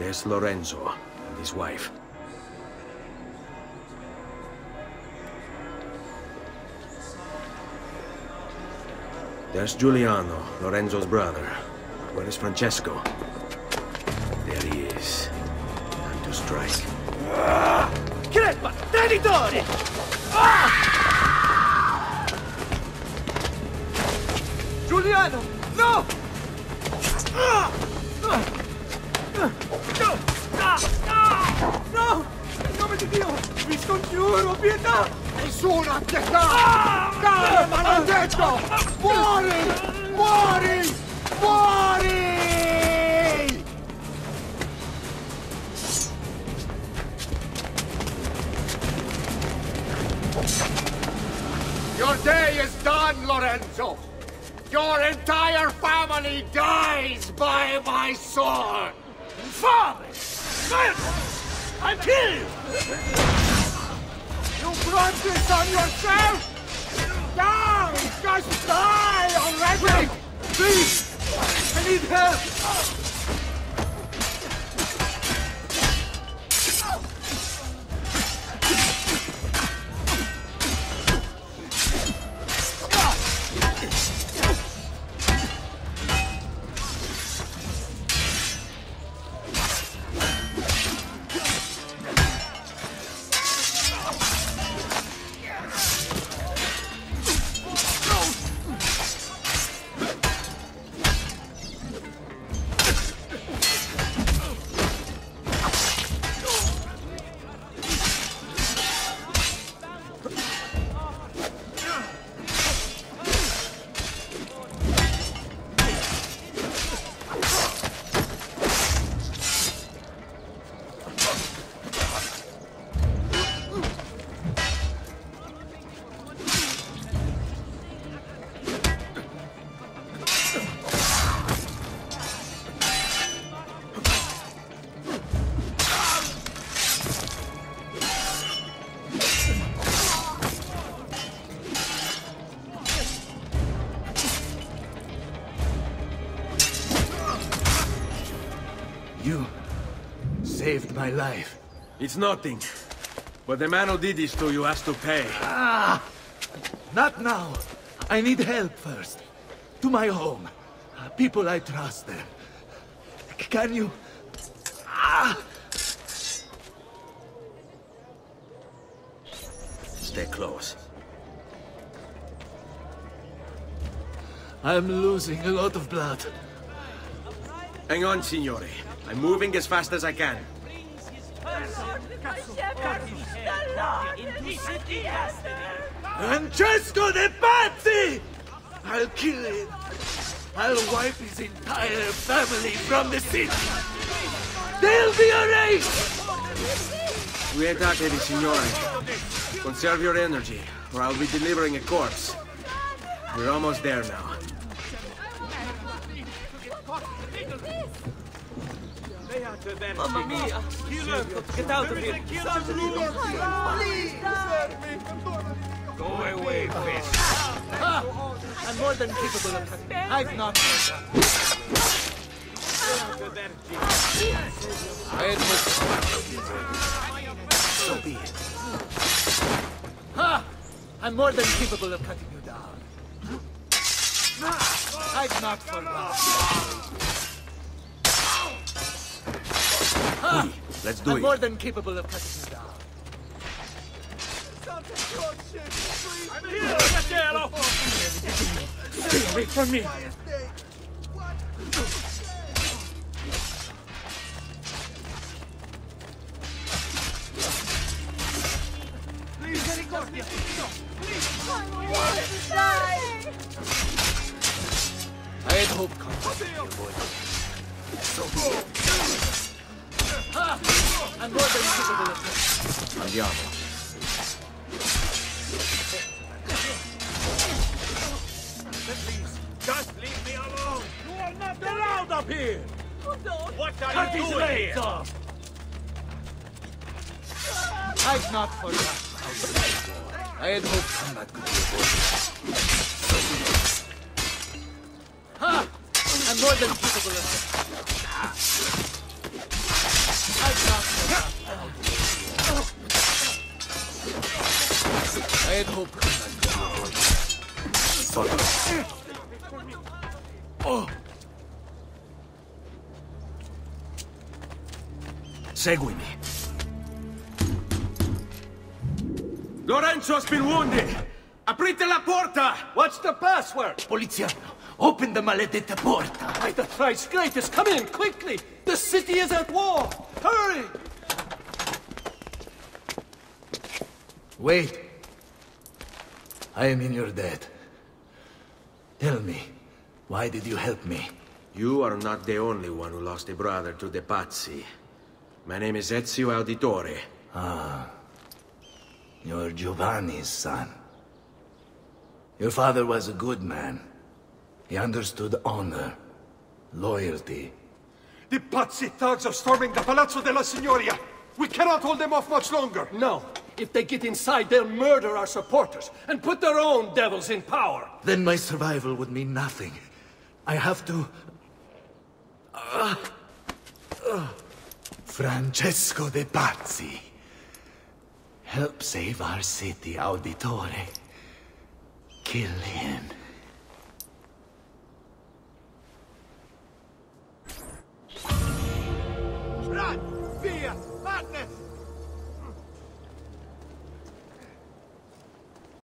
There's Lorenzo and his wife. There's Giuliano, Lorenzo's brother. Where is Francesco? There he is. Time to strike. Crepa! Traditore! Ah! Giuliano! No! Ah! Ah! No! In nome di Dio! Vi scongiuro, pietà! Nessuna pietà! Ah! Cane maledetto! Muori! Muori! Muori! Your day is done, Lorenzo! Your entire family dies by my sword! Infame! Murder! I'll kill you! Brought this on yourself! Die! Just die already! Please! I need help! You saved my life. It's nothing. But the man who did this to you has to pay. Ah! Not now. I need help first. To my home. Uh, People I trust there. Can you... Ah! Stay close. I'm losing a lot of blood. Hang on, signore. I'm moving as fast as I can. Francesco De Pazzi! I'll kill him. I'll wipe his entire family from the city. They'll be erased! Riattaccati, signore. Conserve your energy, or I'll be delivering a corpse. We're almost there now. Mamma mia! Get out of here! Go away, fish! I'm more than capable of cutting. I've not. I So be it. Ha! I'm more than capable of cutting you down. I've not forgotten. Ha! Let's do I'm it. more than capable of cutting you down. Stay away from me! I had hope coming, boy. So be it. And more than capable Andiamo. Please, just leave me alone. You are not allowed up here! What are Cut you doing legs here? off! I've not forgotten. I had hoped combat could be avoided. Ha! I'm more than capable of it. Ah. I've not forgotten. Had hoped combat could be avoided. Follow. Oh! Seguimi. Lorenzo has been wounded! Aprite la porta! What's the password? Poliziano, open the maledetta porta. By the thrice greatest, come in quickly! The city is at war! Wait. I am in your debt. Tell me, why did you help me? You are not the only one who lost a brother to the Pazzi. My name is Ezio Auditore. Ah. You're Giovanni's son. Your father was a good man. He understood honor, loyalty. The Pazzi thugs are storming the Palazzo della Signoria! We cannot hold them off much longer! No. If they get inside, they'll murder our supporters and put their own devils in power! Then my survival would mean nothing. I have to... Ah. Ah. Francesco de Pazzi. Help save our city, Auditore. Kill him.